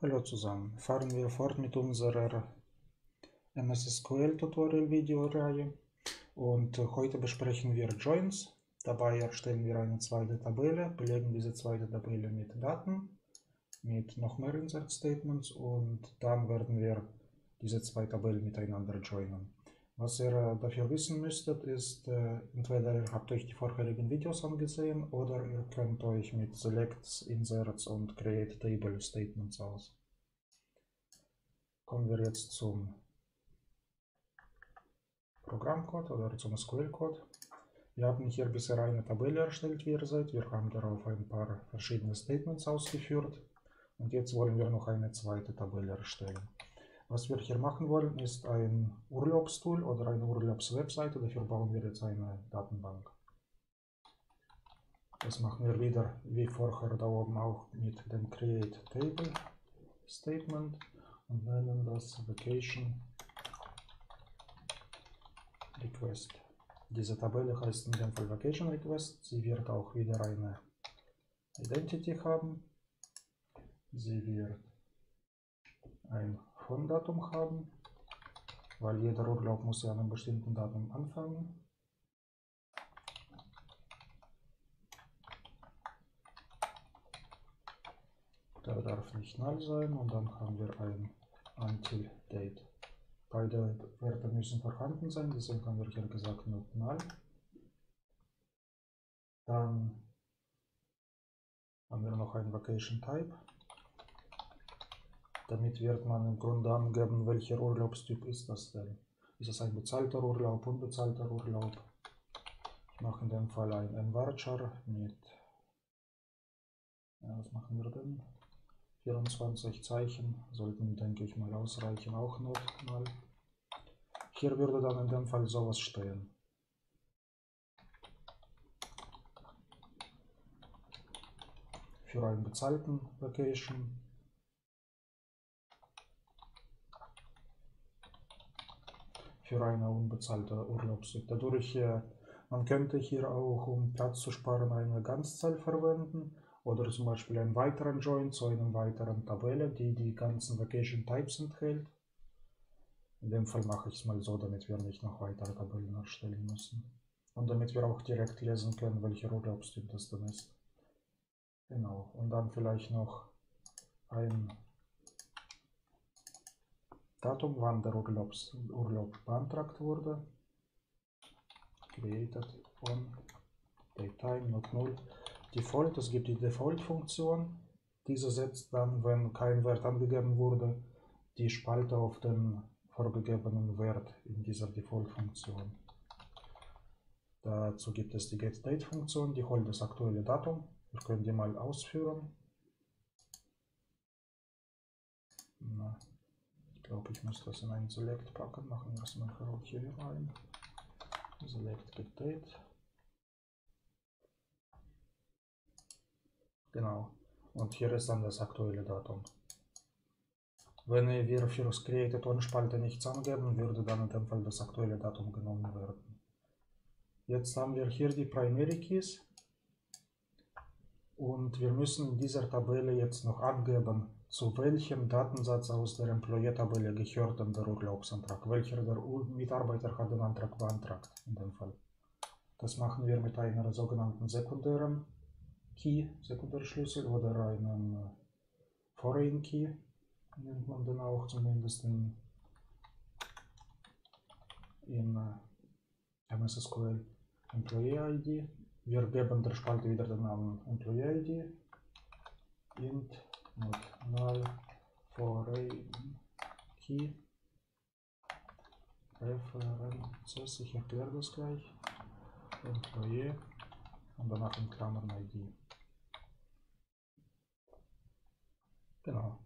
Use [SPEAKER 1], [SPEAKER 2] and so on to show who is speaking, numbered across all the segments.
[SPEAKER 1] Hallo zusammen, fahren wir fort mit unserer MS SQL Tutorial Videoreihe und heute besprechen wir Joins. Dabei erstellen wir eine zweite Tabelle, belegen diese zweite Tabelle mit Daten, mit noch mehr Insert Statements und dann werden wir diese zwei Tabellen miteinander joinen. Was ihr dafür wissen müsstet, ist, äh, entweder ihr habt euch die vorherigen Videos angesehen oder ihr könnt euch mit Selects, Inserts und Create Table Statements aus. Kommen wir jetzt zum Programmcode oder zum SQL-Code. Wir haben hier bisher eine Tabelle erstellt, wie ihr seht. Wir haben darauf ein paar verschiedene Statements ausgeführt. Und jetzt wollen wir noch eine zweite Tabelle erstellen. Was wir hier machen wollen, ist ein Urlaubstool oder eine Urlaubswebseite. Dafür bauen wir jetzt eine Datenbank. Das machen wir wieder wie vorher da oben auch mit dem Create Table Statement und nennen das Vacation Request. Diese Tabelle heißt in dem Fall Vacation Request. Sie wird auch wieder eine Identity haben. Sie wird ein von Datum haben, weil jeder Urlaub muss ja an einem bestimmten Datum anfangen. Der darf nicht null sein und dann haben wir ein until date. Beide Werte müssen vorhanden sein, deswegen haben wir hier gesagt not null. Dann haben wir noch ein Vacation Type. Damit wird man im Grunde angeben, welcher Urlaubstyp ist das denn. Ist es ein bezahlter Urlaub, unbezahlter Urlaub? Ich mache in dem Fall ein Varchar mit, ja, was machen wir denn? 24 Zeichen, sollten denke ich mal ausreichen, auch noch mal. Hier würde dann in dem Fall sowas stehen. Für einen bezahlten Vacation für eine unbezahlte Urlaubszeit. Dadurch, äh, man könnte hier auch, um Platz zu sparen, eine Ganzzahl verwenden oder zum Beispiel einen weiteren Join zu einer weiteren Tabelle, die die ganzen Vacation Types enthält. In dem Fall mache ich es mal so, damit wir nicht noch weitere Tabellen erstellen müssen. Und damit wir auch direkt lesen können, welcher Urlaubstyp das dann ist. Genau. Und dann vielleicht noch ein Datum, wann der Urlaub beantragt wurde. Created on Daytime not null. Default, es gibt die Default-Funktion. Diese setzt dann, wenn kein Wert angegeben wurde, die Spalte auf den vorgegebenen Wert in dieser Default-Funktion. Dazu gibt es die getDate-Funktion, die holt das aktuelle Datum. Wir können die mal ausführen. Na glaube, ich muss das in einen Select packen. Machen wir erstmal hier rein. Select date. Genau. Und hier ist dann das aktuelle Datum. Wenn wir für das Created On Spalte nichts angeben, würde dann in dem Fall das aktuelle Datum genommen werden. Jetzt haben wir hier die Primary Keys. Und wir müssen in dieser Tabelle jetzt noch angeben, zu welchem Datensatz aus der Employee-Tabelle gehört denn der Urlaubsantrag? Welcher der Mitarbeiter hat den Antrag beantragt in dem Fall? Das machen wir mit einer sogenannten sekundären Key, Sekundärschlüssel oder einem äh, Foreign Key, nennt man den auch zumindest in, in äh, MS SQL Employee ID. Wir geben der Spalte wieder den Namen Employee ID int null foreign key references, ich erkläre das gleich, employee und danach in Klammern ID. Genau.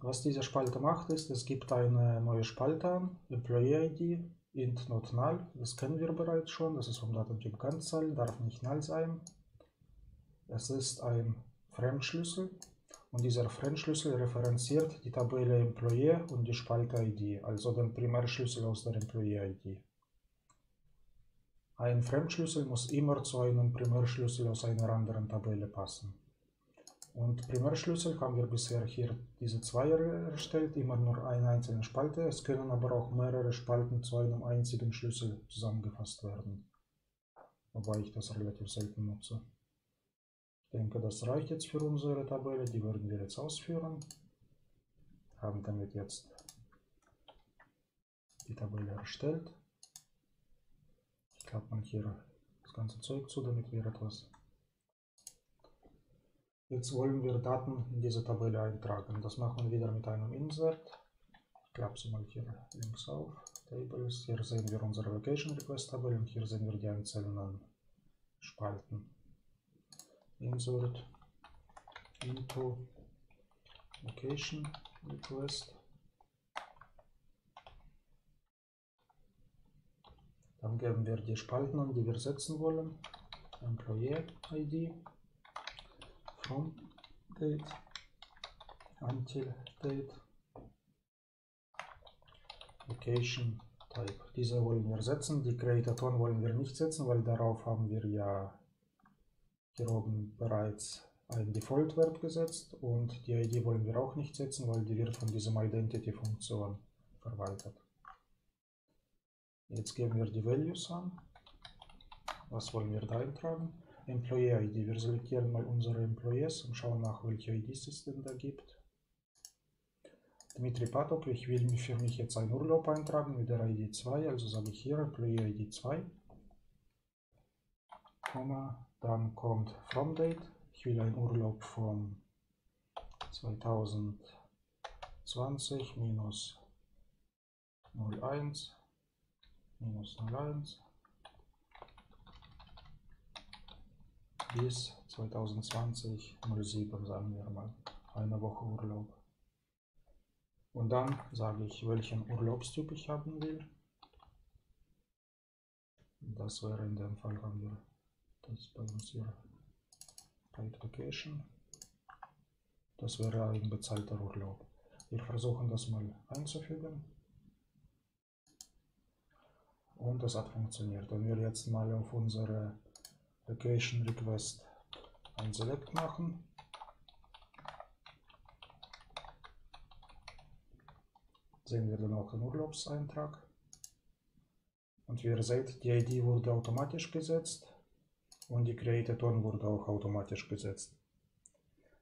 [SPEAKER 1] Was diese Spalte macht, ist, es gibt eine neue Spalte an, Employee ID, int not null, das kennen wir bereits schon, das ist vom Datentyp Ganzzahl, darf nicht null sein. Es ist ein Fremdschlüssel, und dieser Fremdschlüssel referenziert die Tabelle Employee und die Spalte ID, also den Primärschlüssel aus der Employee ID. Ein Fremdschlüssel muss immer zu einem Primärschlüssel aus einer anderen Tabelle passen. Und Primärschlüssel haben wir bisher hier diese zwei erstellt, immer nur eine einzelne Spalte. Es können aber auch mehrere Spalten zu einem einzigen Schlüssel zusammengefasst werden. Wobei ich das relativ selten nutze. Ich denke, das reicht jetzt für unsere Tabelle. Die werden wir jetzt ausführen. Haben damit jetzt die Tabelle erstellt. Ich klappe mal hier das ganze Zeug zu, damit wir etwas Jetzt wollen wir Daten in diese Tabelle eintragen. Das machen wir wieder mit einem Insert. Ich klappe sie mal hier links auf. Tables. Hier sehen wir unsere Location Request Tabelle und hier sehen wir die einzelnen Spalten. Insert into Location Request. Dann geben wir die Spalten an, die wir setzen wollen. Employee ID from date until date location type. Diese wollen wir setzen, die Creator wollen wir nicht setzen, weil darauf haben wir ja hier oben bereits einen Default-Wert gesetzt und die ID wollen wir auch nicht setzen, weil die wird von diesem Identity-Funktion verwaltet. Jetzt geben wir die Values an. Was wollen wir da eintragen? Employee ID. Wir selektieren mal unsere Employees und schauen nach, welche IDs es denn da gibt. Dmitri Patok, ich will für mich jetzt einen Urlaub eintragen mit der ID 2, also sage ich hier Employee ID 2. dann kommt From Date. Ich will einen Urlaub von 2020 minus 01 minus 01 bis 2020 07, sagen wir mal, eine Woche Urlaub. Und dann sage ich, welchen Urlaubstyp ich haben will. Das wäre in dem Fall haben wir das bei uns hier Paid Vacation. Das wäre ein bezahlter Urlaub. Wir versuchen das mal einzufügen. Und das hat funktioniert. Wenn wir jetzt mal auf unsere Location Request ein Select machen. Sehen wir dann auch den Urlaubseintrag. Und wie ihr seht, die ID wurde automatisch gesetzt und die Created On wurde auch automatisch gesetzt.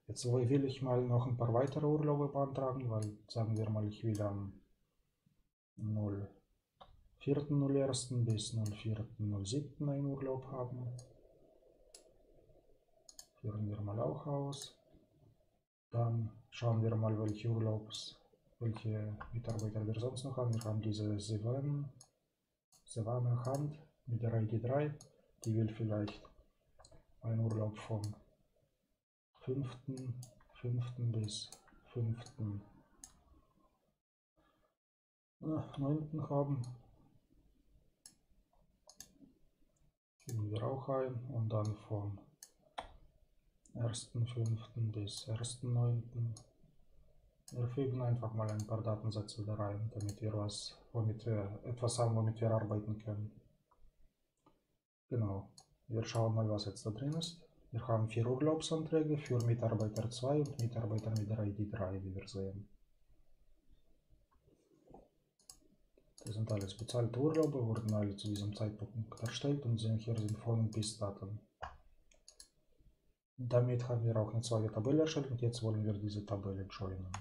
[SPEAKER 1] Jetzt will ich mal noch ein paar weitere Urlaube beantragen, weil sagen wir mal, ich will am 04.01. bis 04.07. einen Urlaub haben. Führen wir mal auch aus. Dann schauen wir mal, welche Urlaubs, welche Mitarbeiter wir sonst noch haben. Wir haben diese Sevana Hand mit der ID 3. Die will vielleicht einen Urlaub vom 5. 5. bis 5. 9. haben. Fügen wir auch ein und dann vom 1.5. bis 1.9. Wir fügen einfach mal ein paar Datensätze da rein, damit wir was, womit wir etwas haben, womit wir arbeiten können. Genau. Wir schauen mal, was jetzt da drin ist. Wir haben vier Urlaubsanträge für Mitarbeiter 2 und Mitarbeiter mit der ID 3, wie wir sehen. Das sind alles bezahlte Urlaube, wurden alle zu diesem Zeitpunkt erstellt und sind hier sind von und bis Daten. Damit haben wir auch eine zweite Tabelle erstellt und jetzt wollen wir diese Tabelle joinen.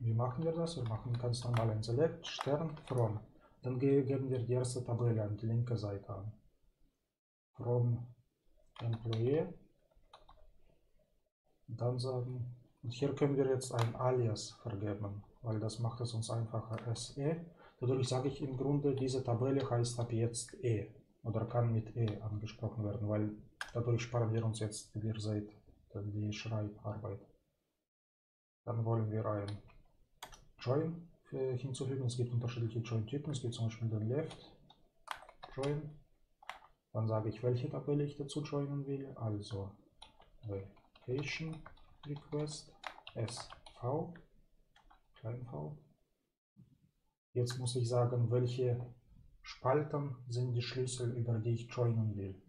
[SPEAKER 1] Wie machen wir das? Wir machen ganz normal ein Select, Stern, From. Dann geben wir die erste Tabelle an die linke Seite an. From Employee. dann sagen, und hier können wir jetzt ein Alias vergeben, weil das macht es uns einfacher SE. Dadurch sage ich im Grunde, diese Tabelle heißt ab jetzt E oder kann mit E angesprochen werden, weil dadurch sparen wir uns jetzt, wie ihr seht, die Schreibarbeit. Dann wollen wir ein Join hinzufügen. Es gibt unterschiedliche Join-Typen. Es gibt zum Beispiel den Left Join. Dann sage ich, welche Tabelle ich dazu joinen will. Also Vacation Request SV, klein v. Jetzt muss ich sagen, welche Spalten sind die Schlüssel, über die ich joinen will.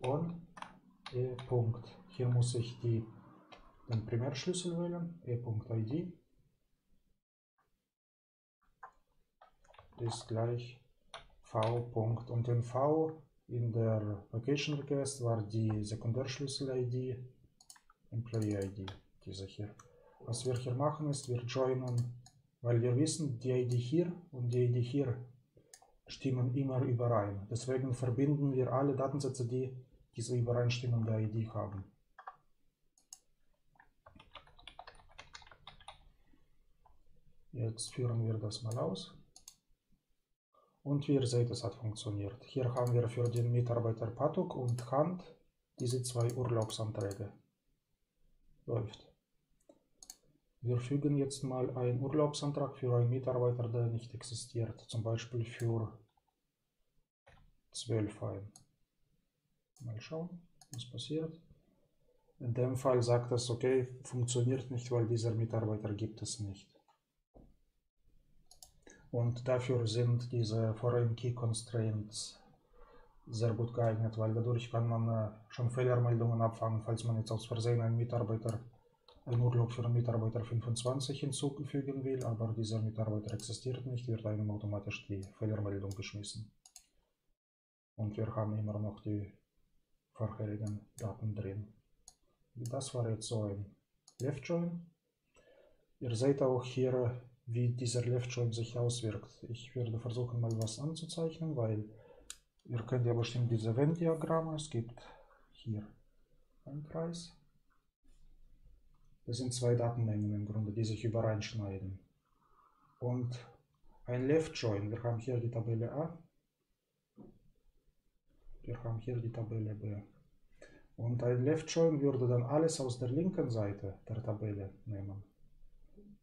[SPEAKER 1] On E. Punkt. Hier muss ich die, den Primärschlüssel wählen, E.id ist gleich v. Und in v in der Location Request war die Sekundärschlüssel-ID, Employee-ID, diese hier. Was wir hier machen ist, wir joinen, weil wir wissen, die ID hier und die ID hier stimmen immer überein. Deswegen verbinden wir alle Datensätze, die diese übereinstimmende ID haben. Jetzt führen wir das mal aus. Und wie ihr seht, es hat funktioniert. Hier haben wir für den Mitarbeiter Patuk und Hand diese zwei Urlaubsanträge. Läuft. Wir fügen jetzt mal einen Urlaubsantrag für einen Mitarbeiter, der nicht existiert. Zum Beispiel für 12 ein. Mal schauen, was passiert. In dem Fall sagt es, okay, funktioniert nicht, weil dieser Mitarbeiter gibt es nicht. Und dafür sind diese Foreign Key Constraints sehr gut geeignet, weil dadurch kann man äh, schon Fehlermeldungen abfangen, falls man jetzt aus Versehen einen Mitarbeiter, einen Urlaub für einen Mitarbeiter 25 hinzufügen will, aber dieser Mitarbeiter existiert nicht, wird einem automatisch die Fehlermeldung geschmissen. Und wir haben immer noch die vorherigen Daten drin. Das war jetzt so ein Left Join. Ihr seht auch hier wie dieser Left Join sich auswirkt. Ich werde versuchen mal was anzuzeichnen, weil ihr könnt ja bestimmt diese Venn-Diagramme, es gibt hier einen Kreis. Das sind zwei Datenmengen im Grunde, die sich übereinschneiden. Und ein Left Join, wir haben hier die Tabelle A, wir haben hier die Tabelle B. Und ein Left Join würde dann alles aus der linken Seite der Tabelle nehmen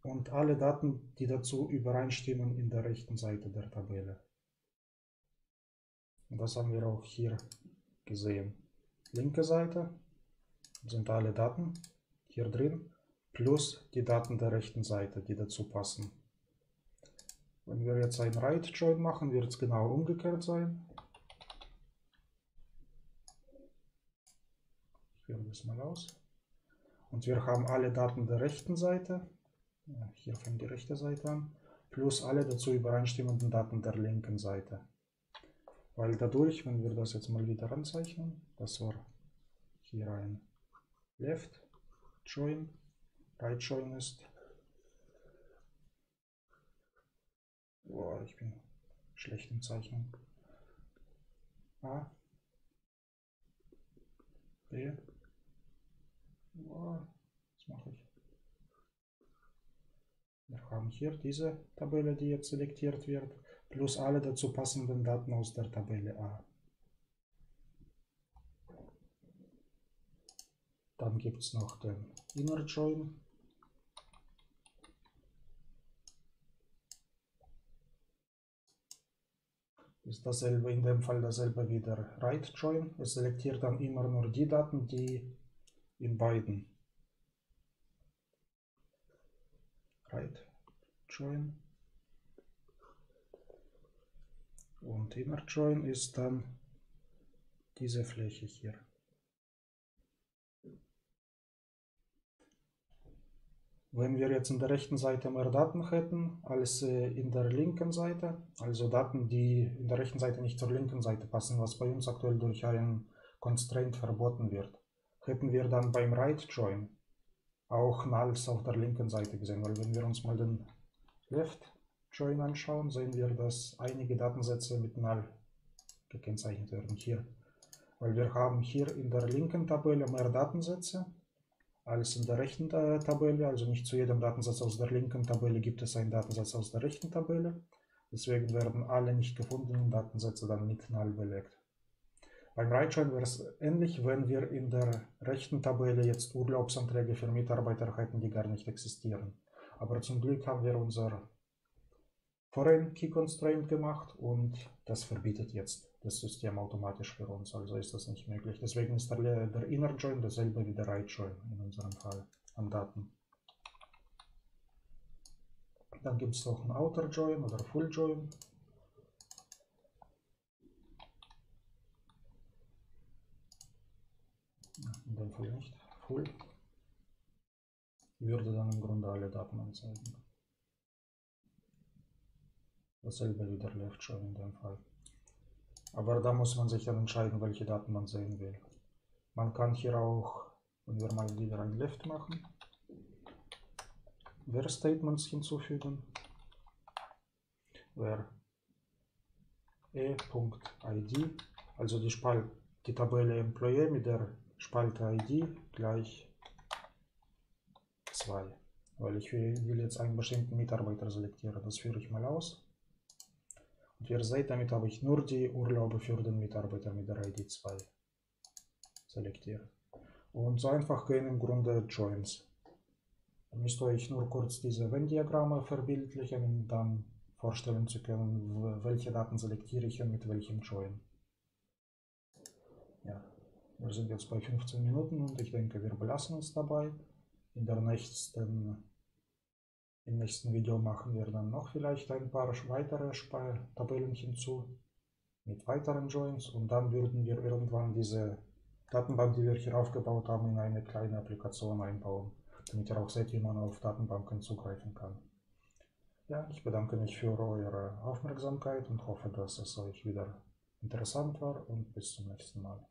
[SPEAKER 1] und alle Daten, die dazu übereinstimmen, in der rechten Seite der Tabelle. Und das haben wir auch hier gesehen. Linke Seite sind alle Daten hier drin, plus die Daten der rechten Seite, die dazu passen. Wenn wir jetzt ein Write Join machen, wird es genau umgekehrt sein. Ich führe das mal aus. Und wir haben alle Daten der rechten Seite hier fängt die rechte Seite an, plus alle dazu übereinstimmenden Daten der linken Seite. Weil dadurch, wenn wir das jetzt mal wieder anzeichnen, das war hier ein Left Join, Right Join ist. Boah, ich bin schlecht im Zeichnen. A. B. Boah, was mache ich? Wir haben hier diese Tabelle, die jetzt selektiert wird, plus alle dazu passenden Daten aus der Tabelle A. Dann gibt es noch den Inner Join. Ist dasselbe, in dem Fall dasselbe wie der Right Join. Es selektiert dann immer nur die Daten, die in beiden right join und inner join ist dann diese Fläche hier. Wenn wir jetzt in der rechten Seite mehr Daten hätten als äh, in der linken Seite, also Daten, die in der rechten Seite nicht zur linken Seite passen, was bei uns aktuell durch einen Constraint verboten wird, hätten wir dann beim Right Join auch Nulls auf der linken Seite gesehen, weil wenn wir uns mal den Left Join anschauen, sehen wir, dass einige Datensätze mit Null gekennzeichnet werden hier. Weil wir haben hier in der linken Tabelle mehr Datensätze als in der rechten Tabelle, also nicht zu jedem Datensatz aus der linken Tabelle gibt es einen Datensatz aus der rechten Tabelle. Deswegen werden alle nicht gefundenen Datensätze dann mit Null belegt. Beim Rightjoin wäre es ähnlich, wenn wir in der rechten Tabelle jetzt Urlaubsanträge für Mitarbeiter hätten, die gar nicht existieren. Aber zum Glück haben wir unser Foreign Key Constraint gemacht und das verbietet jetzt das System automatisch für uns, also ist das nicht möglich. Deswegen ist der, Inner Join dasselbe wie der Right Join in unserem Fall an Daten. Dann gibt es noch einen Outer Join oder Full Join. dem Fall nicht, Full, würde dann im Grunde alle Daten anzeigen. Dasselbe wieder Left schon in dem Fall. Aber da muss man sich dann entscheiden, welche Daten man sehen will. Man kann hier auch, wenn wir mal wieder ein Left machen, Where Statements hinzufügen, where e.id, also die, Spalt, die Tabelle Employee mit der Spalte ID gleich 2, weil ich will jetzt einen bestimmten Mitarbeiter selektieren. Das führe ich mal aus. Und ihr seht, damit habe ich nur die Urlaube für den Mitarbeiter mit der ID 2 selektiert. Und so einfach gehen im Grunde Joins. Dann müsst ihr euch nur kurz diese Venn-Diagramme verbildlichen, um dann vorstellen zu können, welche Daten selektiere ich und mit welchem Join. Ja, wir sind jetzt bei 15 Minuten und ich denke, wir belassen uns dabei. In der nächsten im nächsten Video machen wir dann noch vielleicht ein paar weitere Tabellen hinzu mit weiteren Joins und dann würden wir irgendwann diese Datenbank, die wir hier aufgebaut haben, in eine kleine Applikation einbauen, damit ihr auch seht, wie man auf Datenbanken zugreifen kann. Ja, ich bedanke mich für eure Aufmerksamkeit und hoffe, dass es euch wieder interessant war und bis zum nächsten Mal.